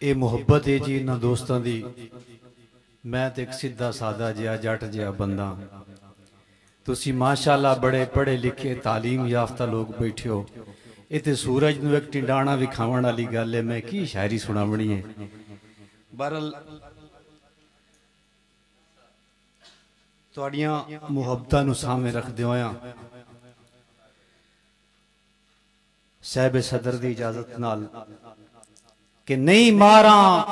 ਇਹ ਮੁਹੱਬਤ ਹੈ ਜੀ ਇਹਨਾਂ ਦੋਸਤਾਂ ਦੀ ਮੈਂ ਤੇ ਇੱਕ ਸਿੱਧਾ ਸਾਦਾ ਜਿਹਾ ਜੱਟ ਜਿਹਾ ਬੰਦਾ ਤੁਸੀਂ ਮਾਸ਼ਾਅੱਲਾ ਬੜੇ ਪੜ੍ਹੇ ਲਿਖੇ تعلیم ਯਾਫਤਾ ਲੋਕ ਬੈਠੇ ਹੋ ਇਹ ਤੇ ਸੂਰਜ ਨੂੰ ਇੱਕ ਟਿੰਡਾਣਾ ਵਿਖਾਉਣ ਵਾਲੀ ਗੱਲ ਹੈ ਮੈਂ ਕੀ ਸ਼ਾਇਰੀ ਸੁਣਾਵਣੀ ਹੈ ਬਰਲ ਤੁਹਾਡੀਆਂ ਮੁਹੱਬਤਾਂ ਨੂੰ ਸਾਹਮਣੇ ਰੱਖਦੇ ਹੋਇਆ ਸਹਿਬ ਸਦਰ ਦੀ ਇਜਾਜ਼ਤ ਨਾਲ ਕਿ ਨਹੀਂ ਮਾਰਾਂ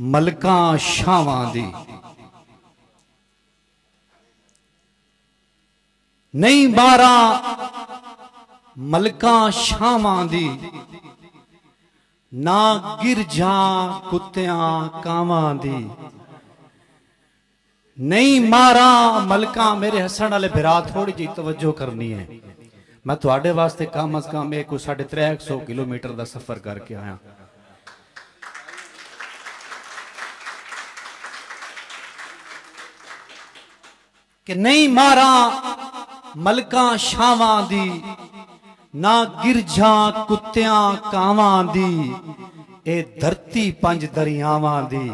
ਮਲਕਾਂ ਸ਼ਾਵਾਂ ਦੀ। ਨਹੀਂ ਮਾਰਾਂ ਮਲਕਾਂ ਸ਼ਾਵਾਂ ਦੀ। ਨਾ ਗਿਰਜਾਂ ਕੁੱਤਿਆਂ ਕਾਵਾਂ ਦੀ। ਨਹੀਂ ਮਾਰਾਂ ਮਲਕਾਂ ਮੇਰੇ ਹੱਸਣ ਵਾਲੇ ਭਰਾ ਥੋੜੀ ਜਿਹੀ ਤਵੱਜੋ ਕਰਨੀ ਹੈ। ਮੈਂ ਤੁਹਾਡੇ ਵਾਸਤੇ ਕਮ ਅਸ ਕਮ ਇਹ ਕੋਈ 350 ਕਿਲੋਮੀਟਰ ਦਾ ਸਫ਼ਰ ਕਰਕੇ ਆਇਆ। ਕਿ ਨਹੀਂ ਮਾਰਾਂ ਮਲਕਾਂ ਸ਼ਾਵਾਂ ਦੀ, ਨਾ ਗਿਰਜਾਂ ਕੁੱਤਿਆਂ ਕਾਵਾਂ ਦੀ, ਇਹ ਧਰਤੀ ਪੰਜ ਦਰਿਆਵਾਂ ਦੀ,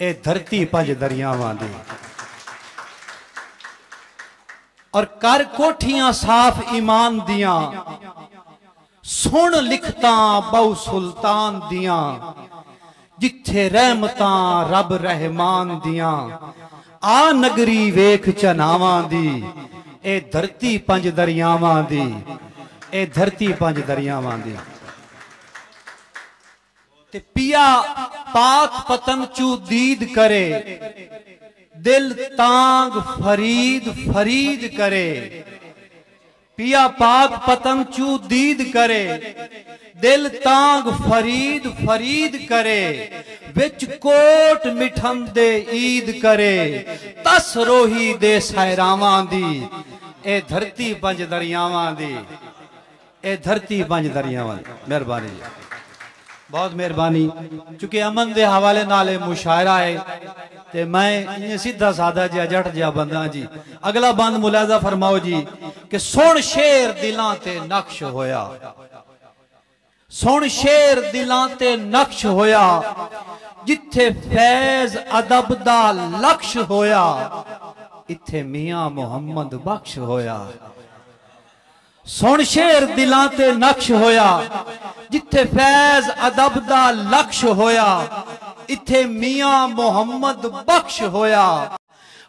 ਇਹ ਧਰਤੀ ਪੰਜ ਦਰਿਆਵਾਂ ਦੀ। ਔਰ ਕਰ ਕੋਠੀਆਂ ਸਾਫ਼ ਈਮਾਨ ਦੀਆਂ। ਸੁਣ ਲਿਖਤਾਂ ਬਹੁ ਸੁਲਤਾਨ ਦੀਆਂ। ਜਿੱਥੇ ਰਹਿਮਤਾਂ ਰੱਬ ਰਹਿਮਾਨ ਦੀਆਂ। ਆ ਨਗਰੀ ਵੇਖ ਚਨਾਵਾਂ ਦੀ। ਇਹ ਧਰਤੀ ਪੰਜ ਦਰਿਆਵਾਂ ਦੀ। ਇਹ ਧਰਤੀ ਪੰਜ ਦਰਿਆਵਾਂ ਦੀ। ਤੇ ਪਿਆ ਪਾਕ ਪਤਨ ਚੂ ਦੀਦ ਕਰੇ। ਦਿਲ ਤਾਂਗ ਫਰੀਦ ਫਰੀਦ ਕਰੇ। ਪਿਆ ਪਾਕ ਪਤਨ ਚੂ ਦੀਦ ਕਰੇ। ਦਿਲ ਤਾਂਗ ਫਰੀਦ ਫਰੀਦ ਕਰੇ। ਵਿੱਚ ਕੋਟ ਮਿਠਮ ਦੇ ਈਦ ਕਰੇ। ਤਸ ਰੋਹੀ ਦੇ ਸਹਿਰਾਵਾਂ ਦੀ, ਇਹ ਧਰਤੀ ਪੰਜ ਦਰਿਆਵਾਂ ਦੀ, ਇਹ ਧਰਤੀ ਪੰਜ ਦਰਿਆਵਾਂ ਦੀ। ਮਿਹਰਬਾਨੀ ਜੀ। ਬਹੁਤ ਮਿਹਰਬਾਨੀ ਚੁੱਕੇ ਅਮਨ ਦੇ ਹਵਾਲੇ ਨਾਲ ਇਹ ਮੁਸ਼ਾਇਰਾ ਹੈ ਤੇ ਮੈਂ ਇਹ ਸਿੱਧਾ ਸਾਦਾ ਜਿਹਾ ਜੱਟ ਜਿਹਾ ਬੰਦਾ ਜੀ ਅਗਲਾ ਬੰਦ ਮੁਲਾਜ਼ਾ ਫਰਮਾਓ ਜੀ ਕਿ ਸੁਣ ਸ਼ੇਰ ਦਿਲਾਂ ਤੇ ਨਕਸ਼ ਹੋਇਆ ਸੁਣ ਸ਼ੇਰ ਦਿਲਾਂ ਤੇ ਨਕਸ਼ ਹੋਇਆ ਜਿੱਥੇ ਫੈਜ਼ ਅਦਬ ਦਾ ਲਕਸ਼ ਹੋਇਆ ਇੱਥੇ ਮੀਆਂ ਮੁਹੰਮਦ ਬਖਸ਼ ਹੋਇਆ ਸੁਣ ਸ਼ੇਰ ਦਿਲਾਂ ਤੇ ਨਕਸ਼ ਹੋਇਆ ਜਿੱਥੇ ਫੈਜ਼ ਅਦਬ ਦਾ ਲਕਸ਼ ਹੋਇਆ, ਇੱਥੇ ਮੀਆਂ ਮੁਹੰਮਦ ਬਖਸ਼ ਹੋਇਆ।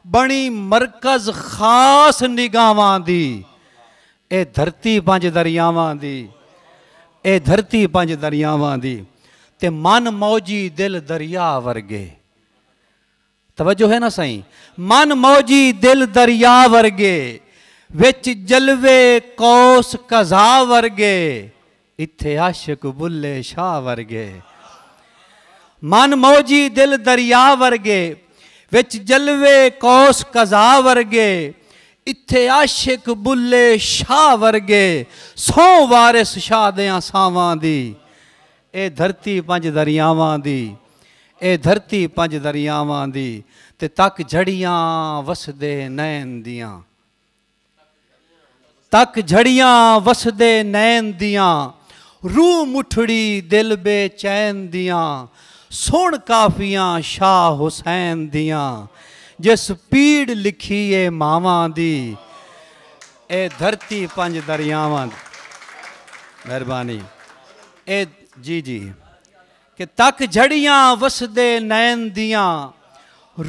ਬਣੀ ਮਰਕਜ਼ ਖਾਸ ਨਿਗਾਵਾਂ ਦੀ, ਇਹ ਧਰਤੀ ਪੰਜ ਦਰਿਆਵਾਂ ਦੀ, ਇਹ ਧਰਤੀ ਪੰਜ ਦਰਿਆਵਾਂ ਦੀ, ਤੇ ਮਨ ਮੌਜੀ ਦਿਲ ਦਰਿਆ ਵਰਗੇ। ਤਵੱਜੋ ਹੈ ਨਾ ਸਹੀ? ਮਨ ਮੌਜੀ ਦਿਲ ਦਰਿਆ ਵਰਗੇ, ਵਿੱਚ ਜਲਵੇ ਕੌਸ ਕਜ਼ਾ ਵਰਗੇ। ਇੱਥੇ ਆਸ਼ਿਕ ਬੁੱਲੇ ਸ਼ਾਹ ਵਰਗੇ। ਮਨ ਮੌਜੀ ਦਿਲ ਦਰਿਆ ਵਰਗੇ, ਵਿੱਚ ਜਲਵੇ ਕੌਸ ਕਜ਼ਾ ਵਰਗੇ, ਇੱਥੇ ਆਸ਼ਿਕ ਬੁੱਲੇ ਸ਼ਾਹ ਵਰਗੇ, ਸੌ ਵਾਰਿਸ ਸ਼ਾਹ ਦੇ ਸਾਵਾਂ ਦੀ, ਇਹ ਧਰਤੀ ਪੰਜ ਦਰਿਆਵਾਂ ਦੀ, ਇਹ ਧਰਤੀ ਪੰਜ ਦਰਿਆਵਾਂ ਦੀ, ਤੇ ਤੱਕ ਝੜੀਆਂ ਵਸਦੇ ਨੈਣ ਦੀਆਂ। ਤੱਕ ਝੜੀਆਂ ਵਸਦੇ ਨੈਣ ਦੀਆਂ ਰੂਹ ਮੁਠੜੀ ਦਿਲ ਬੇਚੈਨ ਦੀਆਂ, ਸੁਣ ਕਾਫੀਆਂ ਸ਼ਾਹ ਹੁਸੈਨ ਦੀਆਂ। ਜਿਸ ਪੀੜ ਲਿਖੀ ਏ ਮਾਵਾਂ ਦੀ, ਇਹ ਧਰਤੀ ਪੰਜ ਦਰਿਆਵਾਂ ਮਿਹਰਬਾਨੀ। ਇਹ ਜੀ ਜੀ। ਕਿ ਤੱਕ ਝੜੀਆਂ ਵਸਦੇ ਨੈਣ ਦੀਆਂ,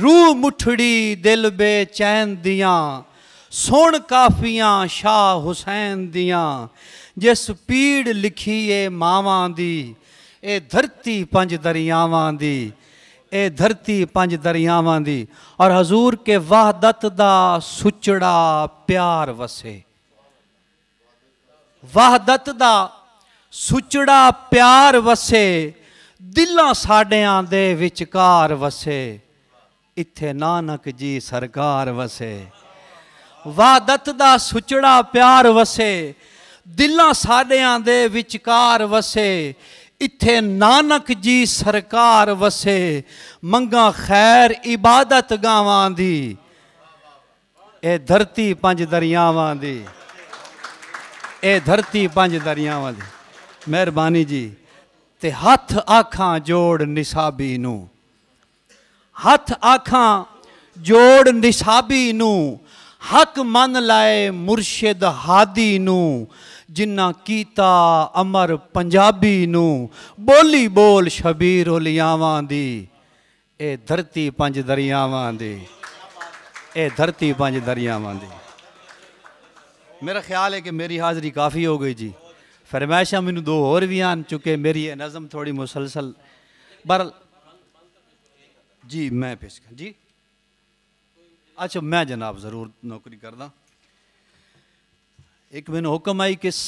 ਰੂਹ ਮੁਠੜੀ ਦਿਲ ਬੇਚੈਨ ਦੀਆਂ, ਸੁਣ ਕਾਫੀਆਂ ਸ਼ਾਹ ਹੁਸੈਨ ਦੀਆਂ। ਜਿਸ ਪੀੜ ਲਿਖੀ ਏ ਮਾਵਾਂ ਦੀ, ਇਹ ਧਰਤੀ ਪੰਜ ਦਰਿਆਵਾਂ ਦੀ, ਇਹ ਧਰਤੀ ਪੰਜ ਦਰਿਆਵਾਂ ਦੀ। ਔਰ ਹਜ਼ੂਰ ਕੇ ਵਾਹਦਤ ਦਾ ਸੁਚੜਾ ਪਿਆਰ ਵਸੇ। ਵਾਹਦਤ ਦਾ ਸੁਚੜਾ ਪਿਆਰ ਵਸੇ, ਦਿਲਾਂ ਸਾਡਿਆਂ ਦੇ ਵਿਚਕਾਰ ਵਸੇ। ਇੱਥੇ ਨਾਨਕ ਜੀ ਸਰਕਾਰ ਵਸੇ। ਵਾਦਤ ਦਾ ਸੁਚੜਾ ਪਿਆਰ ਵਸੇ ਦਿਲਾਂ ਸਾਡਿਆਂ ਦੇ ਵਿਚਕਾਰ ਵਸੇ, ਇੱਥੇ ਨਾਨਕ ਜੀ ਸਰਕਾਰ ਵਸੇ, ਮੰਗਾ ਖੈਰ ਇਬਾਦਤ ਗਾਵਾਂ ਦੀ। ਇਹ ਧਰਤੀ ਪੰਜ ਦਰਿਆਵਾਂ ਦੀ। ਇਹ ਧਰਤੀ ਪੰਜ ਦਰਿਆਵਾਂ ਦੀ। ਮਿਹਰਬਾਨੀ ਜੀ। ਤੇ ਹੱਥ ਆਖਾਂ ਜੋੜ ਨਿਸਾਬੀ ਨੂੰ। ਹੱਥ ਆਖਾਂ ਜੋੜ ਨਿਸਾਬੀ ਨੂੰ। ਹੱਕ ਮੰਨ ਲਾਏ ਮੁਰਸ਼ਿਦ ਹਾਦੀ ਨੂੰ ਜਿਨ੍ਹਾਂ ਕੀਤਾ ਅਮਰ ਪੰਜਾਬੀ ਨੂੰ, ਬੋਲੀ ਬੋਲ ਸ਼ਬੀਰ ਉਲਿਆਵਾਂ ਦੀ, ਇਹ ਧਰਤੀ ਪੰਜ ਦਰਿਆਵਾਂ ਦੀ, ਇਹ ਧਰਤੀ ਪੰਜ ਦਰਿਆਵਾਂ ਦੀ। ਮੇਰਾ ਖਿਆਲ ਹੈ ਕਿ ਮੇਰੀ ਹਾਜ਼ਰੀ ਕਾਫੀ ਹੋ ਗਈ ਜੀ। ਫਰਮਾਇਸ਼ਾਂ ਮੈਨੂੰ ਦੋ ਹੋਰ ਵੀ ਆਣ, ਚੁੱਕੇ ਮੇਰੀ ਇਹ ਨਜ਼ਮ ਥੋੜੀ ਮੁਸਲਸਲ ਬਰ ਜੀ, ਮੈਂ ਪੇਸ਼ ਕਰ ਜੀ? ਅੱਛਾ ਮੈਂ ਜਨਾਬ ਜ਼ਰੂਰ ਨੌਕਰੀ ਕਰਦਾ। ਇੱਕ ਮੈਨੂੰ ਹੁਕਮ ਆਈ ਕਿ